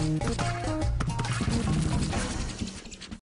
Thank you.